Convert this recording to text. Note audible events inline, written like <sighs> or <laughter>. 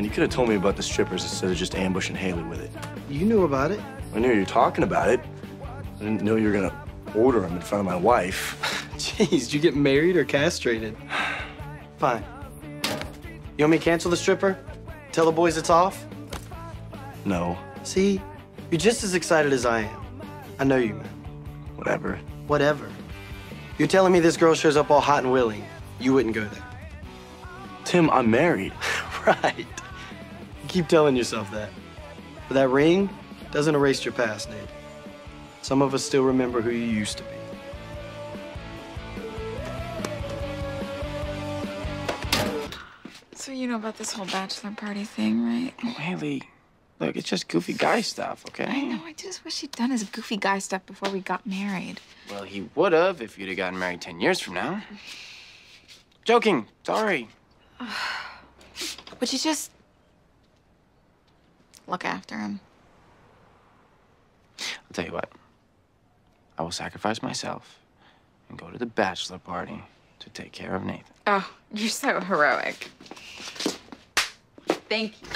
Man, you could have told me about the strippers instead of just ambushing Haley with it. You knew about it. I knew you were talking about it. I didn't know you were gonna order them in front of my wife. <laughs> Jeez, did you get married or castrated? <sighs> Fine. You want me to cancel the stripper? Tell the boys it's off? No, See, you're just as excited as I am. I know you, man. whatever. Whatever. You're telling me this girl shows up all hot and willing. You wouldn't go there. Tim, I'm married. <laughs> right. You keep telling yourself that. But that ring doesn't erase your past, Nate. Some of us still remember who you used to be. So you know about this whole bachelor party thing, right? Oh, Haley, look, it's just goofy guy stuff, okay? I know. I just wish he'd done his goofy guy stuff before we got married. Well, he would have if you'd have gotten married 10 years from now. Joking. Sorry. <sighs> Would you just look after him? I'll tell you what. I will sacrifice myself and go to the bachelor party to take care of Nathan. Oh, you're so heroic. Thank you.